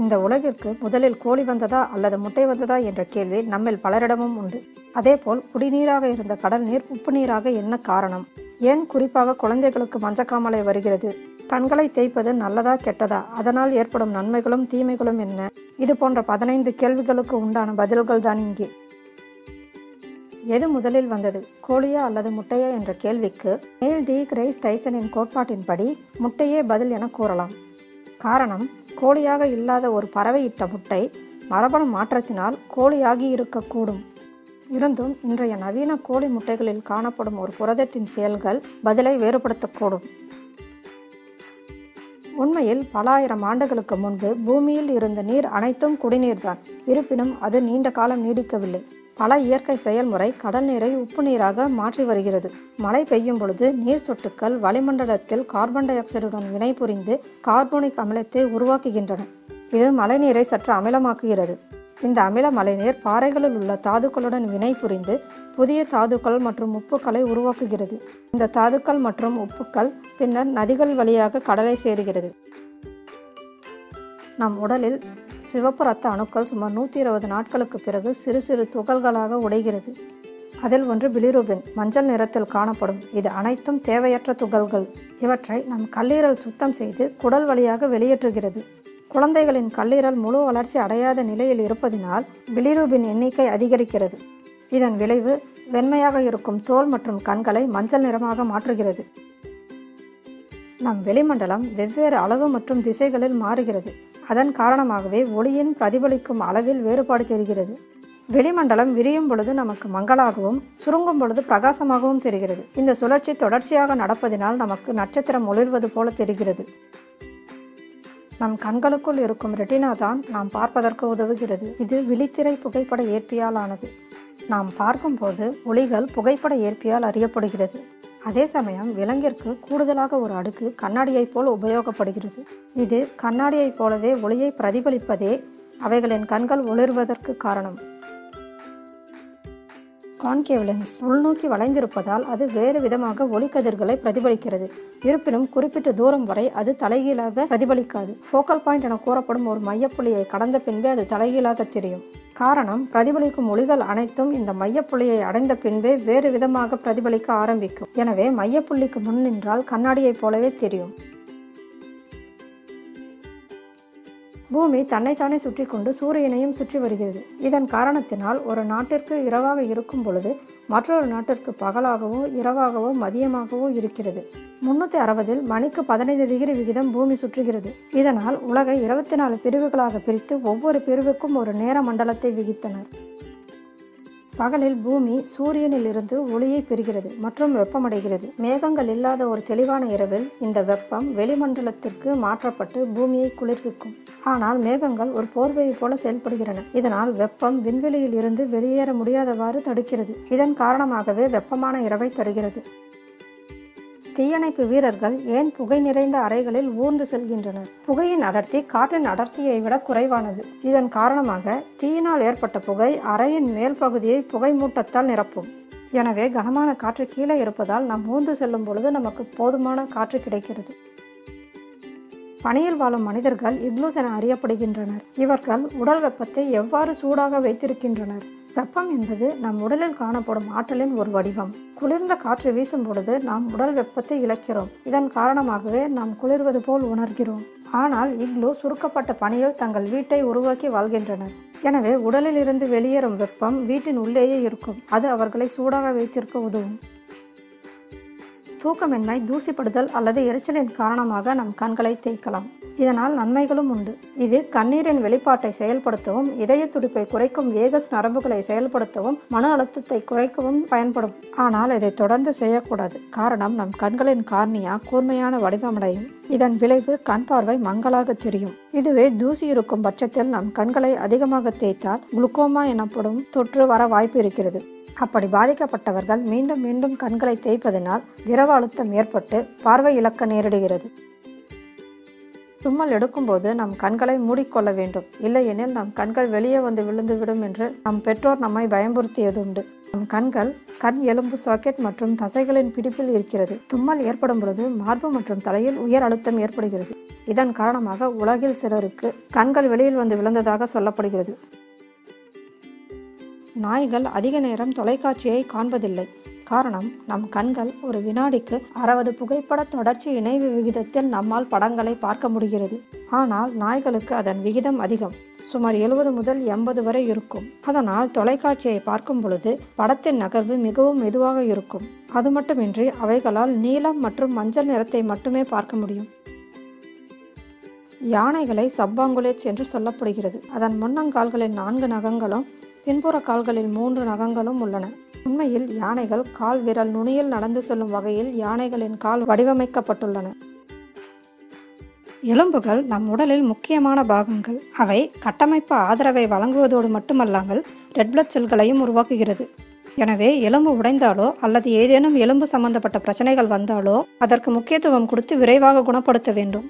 இந்த உலகிற்கு முதலில் கோழி வந்ததா அல்லது முட்டை வந்ததா என்ற கேள்வி நம்மில் பலரிடமும் உண்டு. அதேபோல் குடிநீராக இருந்த கடல் நீர் உப்பு நீராக என்ன காரணம்? ஏன் குறிப்பாக குழந்தைகளுக்கு மஞ்சக்காமலை வருகிறது? கண்களை தேய்ப்பது நல்லதா கெட்டதா? அதனால் ஏற்படும் நன்மைகளும் தீமைகளும் என்ன? இது போன்ற பதினைந்து கேள்விகளுக்கு உண்டான பதில்கள் தான் இங்கே. எது முதலில் வந்தது? கோழியா அல்லது முட்டையா என்ற கேள்விக்கு நேல் டி. கிரைஸ் டைசனின் கோட்பாட்டின்படி முட்டையே பதில் என கூறலாம். காரணம் கோழியாக இல்லாத ஒரு பறவை இட்ட முட்டை மரபணு மாற்றத்தினால் கோழியாகி இருக்கக்கூடும். இருந்தும் இன்றைய நவீன கோழி முட்டைகளில் காணப்படும் ஒரு புரதத்தின் செயல்கள் பதிலை வேறுபடுத்தக்கூடும். உண்மையில் பல ஆயிரம் ஆண்டுகளுக்கு முன்பு பூமியில் இருந்த நீர் அனைத்தும் குடிநீர்தான். இருப்பினும் அது நீண்ட காலம் நீடிக்கவில்லை. பல இயற்கை செயல்முறை கடல் நீரை உப்பு நீராக மாற்றி வருகிறது. மழை பெய்யும் பொழுது நீர் சொட்டுக்கள் வளிமண்டலத்தில் கார்பன் டை ஆக்சைடுடன் வினைபுரிந்து கார்போனிக் அமிலத்தை உருவாக்குகின்றன. இது மழைநீரை சற்று அமிலமாக்குகிறது. இந்த அமில மழைநீர் பாறைகளில் உள்ள தாதுக்களுடன் வினைபுரிந்து புதிய தாதுக்கள் மற்றும் உப்புக்களை உருவாக்குகிறது. இந்த தாதுக்கள் மற்றும் உப்புக்கள் பின்னர் நதிகள் வழியாக கடலை சேருகிறது. நம் உடலில் சிவப்பு ரத்த அணுக்கள் சுமார் நூற்றி இருபது நாட்களுக்கு பிறகு சிறு சிறு துகள்களாக உடைகிறது. அதில் ஒன்று பிலிரூபின் மஞ்சள் நிறத்தில் காணப்படும். இது அனைத்தும் தேவையற்ற துகள்கள். இவற்றை நம் கல்லீரல் சுத்தம் செய்து குடல் வழியாக வெளியேற்றுகிறது. குழந்தைகளின் கல்லீரல் முழு வளர்ச்சி அடையாத நிலையில் இருப்பதினால் பிலிரூபின் எண்ணிக்கை அதிகரிக்கிறது. இதன் விளைவு வெண்மையாக இருக்கும் தோல் மற்றும் கண்களை மஞ்சள் நிறமாக மாற்றுகிறது. நம் வெளிமண்டலம் வெவ்வேறு அளவு மற்றும் திசைகளில் மாறுகிறது. அதன் காரணமாகவே ஒளியின் பிரதிபலிக்கும் அளவில் வேறுபாடு தெரிகிறது. வெளிமண்டலம் விரியும் பொழுது நமக்கு மங்களாகவும் சுருங்கும் பொழுது பிரகாசமாகவும் தெரிகிறது. இந்த சுழற்சி தொடர்ச்சியாக நடப்பதினால் நமக்கு நட்சத்திரம் ஒளிர்வது போல தெரிகிறது. நம் கண்களுக்குள் இருக்கும் ரெட்டினா தான் நாம் பார்ப்பதற்கு உதவுகிறது. இது விழித்திரை புகைப்பட ஏற்பியால் ஆனது நாம் பார்க்கும்போது ஒளிகள் புகைப்பட ஏற்பியால் அறியப்படுகிறது. அதே சமயம் விலங்கிற்கு கூடுதலாக ஒரு அடுக்கு கண்ணாடியைப் போல் உபயோகப்படுகிறது. இது கண்ணாடியைப் போலவே ஒளியை பிரதிபலிப்பதே அவைகளின் கண்கள் ஒளிர்வதற்கு காரணம். கான்கேவ் லென்ஸ் உள்நோக்கி வளைந்திருப்பதால் அது வேறு விதமாக ஒளிக்கதிர்களை பிரதிபலிக்கிறது. இருப்பினும் குறிப்பிட்ட தூரம் வரை அது தலைகீழாக பிரதிபலிக்காது. ஃபோக்கல் பாயிண்ட் என கூறப்படும் ஒரு மையப்புள்ளியை கடந்த பின்பே அது தலைகீழாக தெரியும். காரணம் பிரதிபலிக்கும் ஒளிகள் அனைத்தும் இந்த மையப்புள்ளியை அடைந்த பின்பே வேறு விதமாக பிரதிபலிக்க ஆரம்பிக்கும். எனவே மையப்புள்ளிக்கு முன் நின்றால் கண்ணாடியைப் போலவே தெரியும். பூமி தன்னைத்தானே சுற்றி கொண்டு சூரியனையும் சுற்றி வருகிறது. இதன் காரணத்தினால் ஒரு நாட்டிற்கு இரவாக இருக்கும் பொழுது மற்றொரு நாட்டிற்கு பகலாகவோ இரவாகவோ மதியமாகவோ இருக்கிறது. முன்னூற்றி அறுபதில் மணிக்கு பதினைந்து டிகிரி விகிதம் பூமி சுற்றுகிறது. இதனால் உலகை இருபத்தி நாலு பிரிவுகளாக பிரித்து ஒவ்வொரு பிரிவுக்கும் ஒரு நேர மண்டலத்தை விகித்தனர். பகலில் பூமி சூரியனில் இருந்து ஒளியை பெறுகிறது மற்றும் வெப்பமடைகிறது. மேகங்கள் இல்லாத ஒரு தெளிவான இரவில் இந்த வெப்பம் வெளிமண்டலத்திற்கு மாற்றப்பட்டு பூமியை குளிர்விக்கும். ஆனால் மேகங்கள் ஒரு போர்வையை போல செயல்படுகின்றன. இதனால் வெப்பம் விண்வெளியில் இருந்து வெளியேற முடியாதவாறு தடுக்கிறது. இதன் காரணமாகவே வெப்பமான இரவை தருகிறது. தீயணைப்பு வீரர்கள் ஏன் புகை நிறைந்த அறைகளில் ஊர்ந்து செல்கின்றனர்? புகையின் அடர்த்தி காற்றின் அடர்த்தியை விட குறைவானது. இதன் காரணமாக தீயினால் ஏற்பட்ட புகை அறையின் மேல் பகுதியை புகை மூட்டத்தால் நிரப்பும். எனவே கனமான காற்று கீழே இருப்பதால் நாம் ஊர்ந்து செல்லும் பொழுது நமக்கு போதுமான காற்று கிடைக்கிறது. பனியில் வாழும் மனிதர்கள் இக்லூஸ் என அறியப்படுகின்றனர். இவர்கள் உடல் வெப்பத்தை எவ்வாறு சூடாக வைத்திருக்கின்றனர்? வெப்பம் என்பது நம் உடலில் காணப்படும் ஆற்றலின் ஒரு வடிவம். குளிர்ந்த காற்று வீசும் பொழுது நாம் உடல் வெப்பத்தை இழக்கிறோம். இதன் காரணமாகவே நாம் குளிர்வது போல் உணர்கிறோம். ஆனால் இக்லோ சுருக்கப்பட்ட பணியில் தங்கள் வீட்டை உருவாக்கி வாழ்கின்றனர். எனவே உடலில் இருந்து வெளியேறும் வெப்பம் வீட்டின் உள்ளேயே இருக்கும். அது அவர்களை சூடாக வைத்திருக்க உதவும். தூக்கமின்மை தூசிப்படுதல் அல்லது எரிச்சலின் காரணமாக நம் கண்களை தேய்க்கலாம். இதனால் நன்மைகளும் உண்டு. இது கண்ணீரின் வெளிப்பாட்டை செயல்படுத்தவும் இதய துடிப்பை குறைக்கும் வேகஸ் நரம்புகளை செயல்படுத்தவும் மன அழுத்தத்தை குறைக்கவும் பயன்படும். ஆனால் இதை தொடர்ந்து செய்யக்கூடாது. காரணம் நம் கண்களின் கார்னியா கூர்மையான வடிவமடையும். இதன் விளைவு கண் பார்வை மங்களாக தெரியும். இதுவே தூசி இருக்கும் பட்சத்தில் நம் கண்களை அதிகமாக தேய்த்தால் குளுக்கோமா எனப்படும் தொற்று வர வாய்ப்பு இருக்கிறது. அப்படி பாதிக்கப்பட்டவர்கள் மீண்டும் மீண்டும் கண்களை தேய்ப்பதனால் திரவ அழுத்தம் ஏற்பட்டு பார்வை இழக்க நேரிடுகிறது. தும்மல் எடுக்கும்போது நம் கண்களை மூடிக்கொள்ள வேண்டும். இல்லையெனில் நம் கண்கள் வெளியே வந்து விழுந்துவிடும் என்று நம் பெற்றோர் நம்மை பயமுறுத்தியது உண்டு நம் கண்கள் கண் எலும்பு சாக்கெட் மற்றும் தசைகளின் பிடிப்பில் இருக்கிறது. தும்மல் ஏற்படும் பொழுது மார்பு மற்றும் தலையில் உயர் அழுத்தம் ஏற்படுகிறது. இதன் காரணமாக உலகில் சிலருக்கு கண்கள் வெளியில் வந்து விழுந்ததாக சொல்லப்படுகிறது. நாய்கள் அதிக நேரம் தொலைக்காட்சியை காண்பதில்லை. காரணம் நம் கண்கள் ஒரு வினாடிக்கு அறுபது புகைப்பட தொடர்ச்சி இணைவு விகிதத்தில் நம்மால் படங்களை பார்க்க முடிகிறது. ஆனால் நாய்களுக்கு அதன் விகிதம் அதிகம். சுமார் எழுபது முதல் எண்பது வரை இருக்கும். அதனால் தொலைக்காட்சியை பார்க்கும் பொழுது படத்தின் நகர்வு மிகவும் மெதுவாக இருக்கும். அது மட்டுமின்றி அவைகளால் நீலம் மற்றும் மஞ்சள் நிறத்தை மட்டுமே பார்க்க முடியும். யானைகளை சப்பாங்குலேட்ஸ் என்று சொல்லப்படுகிறது. அதன் முன்னங்கால்களின் நான்கு நகங்களும் பின்புற கால்களில் மூன்று நகங்களும் உள்ளன. உண்மையில் யானைகள் கால் விரல் நுனியில் நடந்து செல்லும் வகையில் யானைகளின் கால் வடிவமைக்கப்பட்டுள்ளன. எலும்புகள் நம் உடலில் முக்கியமான பாகங்கள். அவை கட்டமைப்பு ஆதரவை வழங்குவதோடு மட்டுமல்லாமல் ரெட் பிளட் செல்களையும் உருவாக்குகிறது. எனவே எலும்பு உடைந்தாலோ அல்லது ஏதேனும் எலும்பு சம்பந்தப்பட்ட பிரச்சனைகள் வந்தாலோ அதற்கு முக்கியத்துவம் கொடுத்து விரைவாக குணப்படுத்த வேண்டும்.